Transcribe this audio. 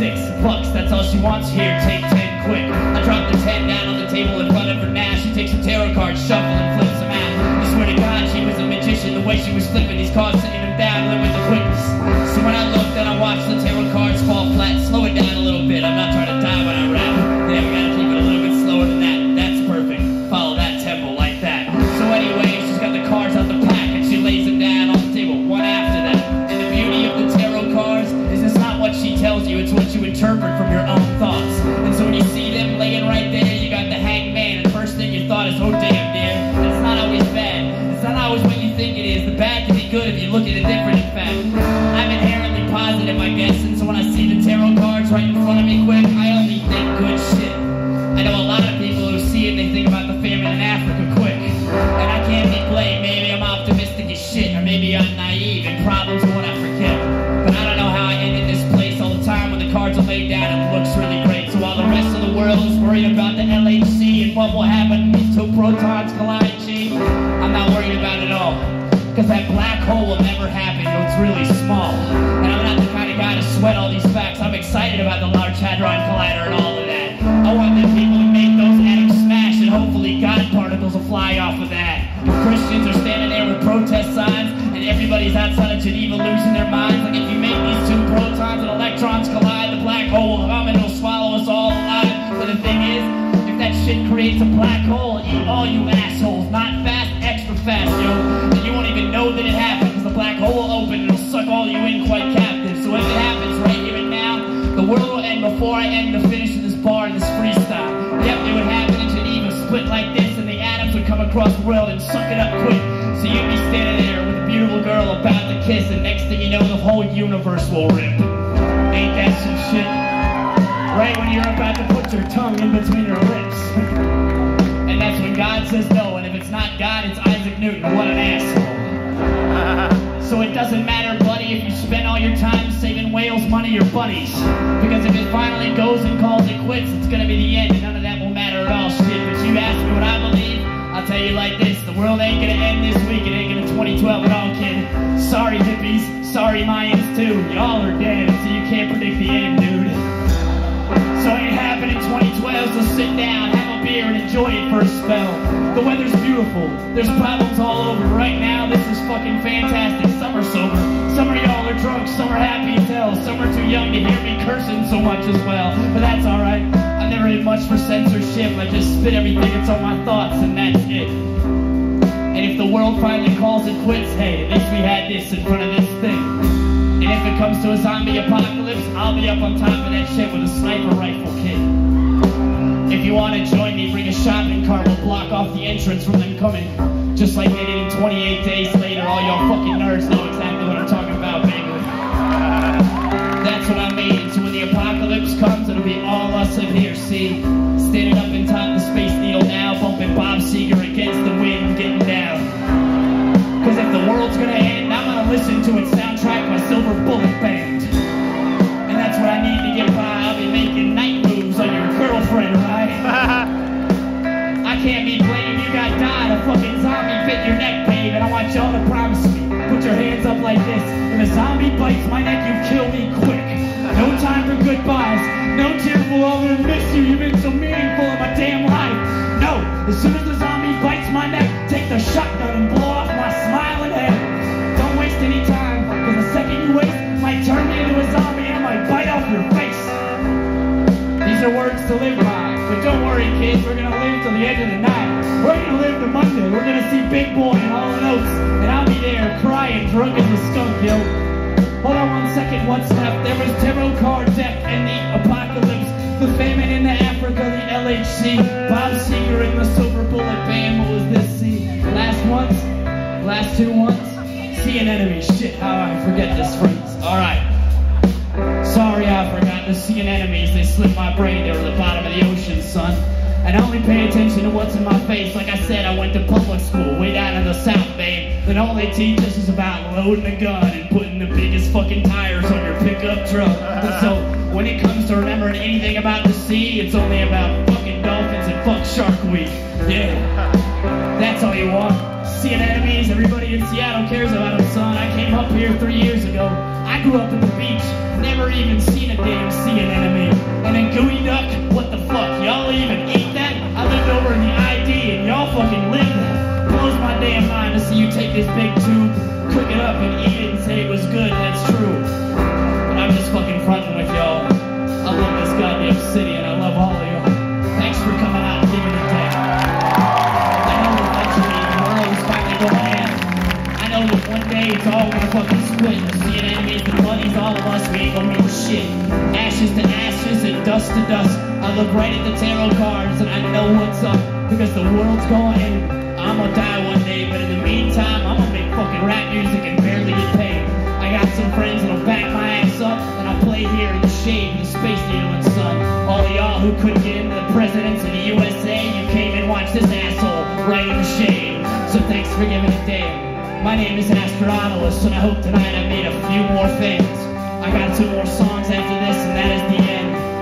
six bucks, that's all she wants here, take ten quick. I drop the ten down on the table in front of her now. She takes a tarot card, shuffle and flips them out. I swear to God, she was a magician, the way she was flipping these cards, sitting them down with the quickness. Think it is. The bad can be good if you look at it different, in fact. I'm inherently positive, I guess, and so when I see the tarot cards right in front of me quick, I only think good shit. I know a lot of people who see it and they think about the famine in Africa quick. And I can't be blamed. Maybe I'm optimistic as shit, or maybe I'm naive and problems are what I forget. But I don't know how I end in this place all the time when the cards are laid down and it looks really great. So while the rest of the world is worried about the LHC and what will happen two protons collide, i'm not worried about it all. Because that black hole will never happen, it's really small. And I'm not the kind of guy to sweat all these facts. I'm excited about the Large Hadron Collider and all of that. I want the people to make those atoms smash and hopefully God particles will fly off of that. Christians are standing there with protest signs and everybody's outside of Geneva losing their minds. Like if you make these two protons and electrons collide, shit creates a black hole, eat all you assholes. Not fast, extra fast, yo. And you won't even know that it happened because the black hole will open and it'll suck all you in quite captive. So if it happens right here and now, the world will end before I end the finish of this bar and this freestyle. Yep, it would happen in Geneva, split like this, and the atoms would come across the world and suck it up quick. So you'd be standing there with a beautiful girl about to kiss, and next thing you know, the whole universe will rip. Ain't that some shit? Right when you're about to put your tongue in between your lips. and that's when God says no, and if it's not God, it's Isaac Newton. What an asshole. so it doesn't matter, buddy, if you spend all your time saving whales, money, or bunnies. Because if it finally goes and calls it quits, it's gonna be the end, and none of that will matter at all, shit. But you ask me what I believe, I'll tell you like this. The world ain't gonna end this week, it ain't gonna 2012 at all, kid. Sorry, hippies. Sorry, Mayans, too. Y'all are dead, so you can't predict the end, dude. In 2012, so sit down, have a beer, and enjoy it for a spell. The weather's beautiful. There's problems all over. Right now, this is fucking fantastic. Some are sober. Some of y'all are drunk. Some are happy as hell. Some are too young to hear me cursing so much as well. But that's alright. I never did much for censorship. I just spit everything that's on my thoughts, and that's it. And if the world finally calls it quits, hey, at least we had this in front of this thing. And if it comes to a zombie apocalypse, I'll be up on top of that shit with a sniper rifle kit. Bring a shopping cart. We'll block off the entrance from them coming. Just like they did in 28 days later. All y'all fucking nerds know exactly what I'm talking about, baby. That's what I mean. So when the apocalypse comes, it'll be all us in here, see? Standing up in time to Space Needle now, bumping Bob Seger against the wind, getting down. Cause if the world's gonna end, I'm gonna listen to its soundtrack by neck, and I want y'all to promise me. Put your hands up like this. If a zombie bites my neck, you kill me quick. No time for goodbyes. No tearful, I'm gonna miss you. You've been so meaningful in my damn life. No, as soon as the zombie bites my neck, take the shotgun and blow off my smiling head. Don't waste any time, because the second you waste might turn me into a zombie and might bite off your face. These are words to live by. But don't worry, kids, we're gonna live till the end of the tarot card deck and the apocalypse. The famine in the Africa, the LHC. Bob Seger and the Silver Bullet Band. What was this? See, last ones? Last two ones? See an enemy. Shit, how I forget this phrase. Alright. Sorry I forgot to sea anemones. They slipped my brain there at the bottom of the ocean, son. And I only pay attention to what's in my face. Like I said, I went to public school way down in the south, babe. And all they teach us is about loading a gun and putting the biggest fucking tires on your pickup truck. So when it comes to remembering anything about the sea, it's only about fucking dolphins and fuck Shark Week. Yeah. That's all you want. Sea anemones, everybody in Seattle cares about them, son. I came up here three years ago. I grew up at the beach, never even seen a damn sea anemone. And then geoduck, his big tube, cook it up and eat it and say it was good, that's true. But I'm just fucking fronting with y'all. I love this goddamn city and I love all of y'all. Thanks for coming out and giving it day. I know the world is finally going to end. I know that one day it's all gonna fucking split. The sea anemones, the buddies, all of us, we ain't gonna mean shit. Ashes to ashes and dust to dust. I look right at the tarot cards and I know what's up because the world's going. I'm gonna die one day, but in the meantime, I'm gonna make fucking rap music and barely get paid. I got some friends that'll back my ass up, and I'll play here in the shade with the Space Needle and Son. All y'all who couldn't get into the presidents of the USA, you came and watched this asshole right in the shade. So thanks for giving it a damn. My name is Astronautalis, and I hope tonight I made a few more things. I got two more songs after this, and that is the end.